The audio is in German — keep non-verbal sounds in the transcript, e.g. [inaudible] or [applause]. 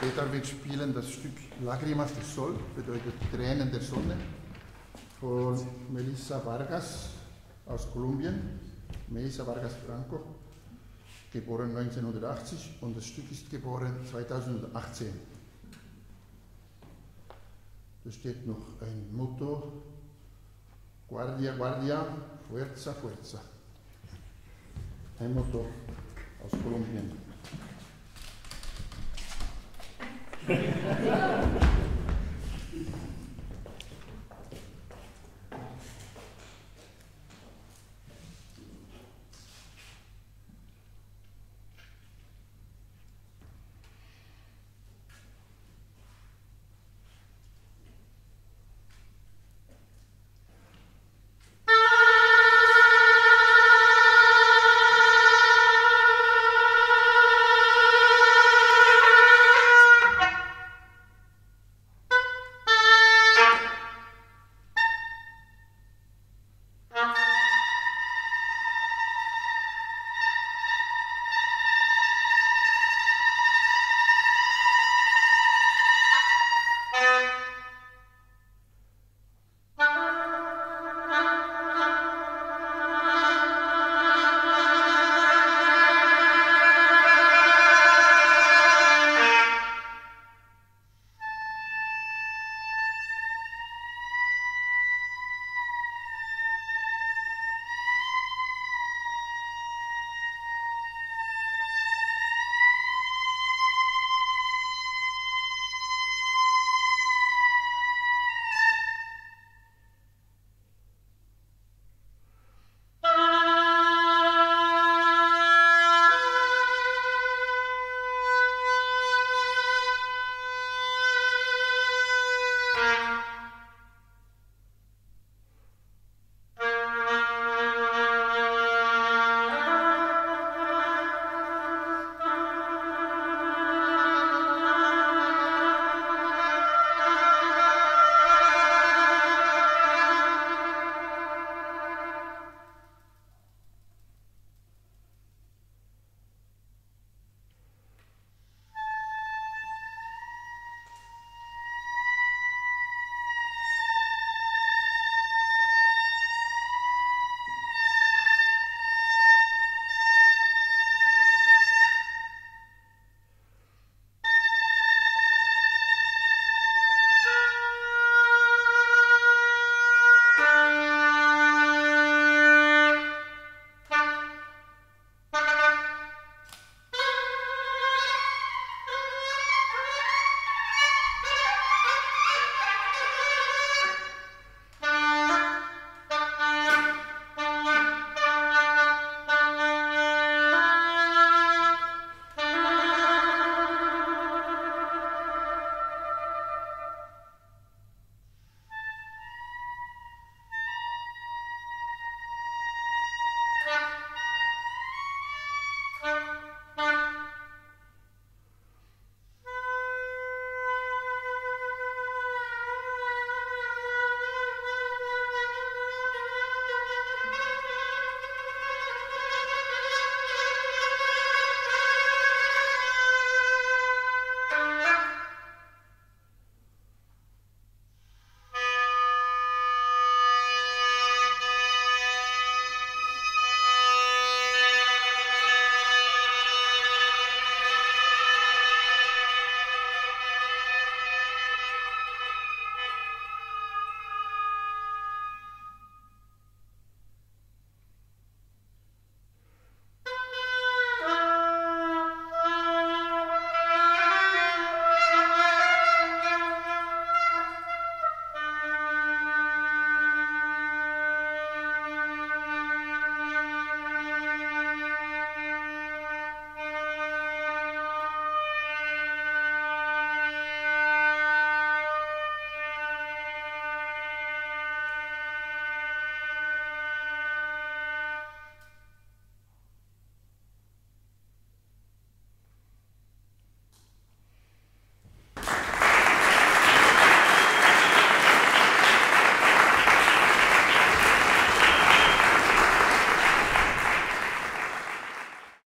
Später wird spielen das Stück Lágrimas del Sol, bedeutet Tränen der Sonne, von Melissa Vargas aus Kolumbien. Melissa Vargas Franco, geboren 1980 und das Stück ist geboren 2018. Da steht noch ein Motto, Guardia, Guardia, Fuerza, Fuerza. Ein Motto aus Kolumbien. Thank [laughs] you. Música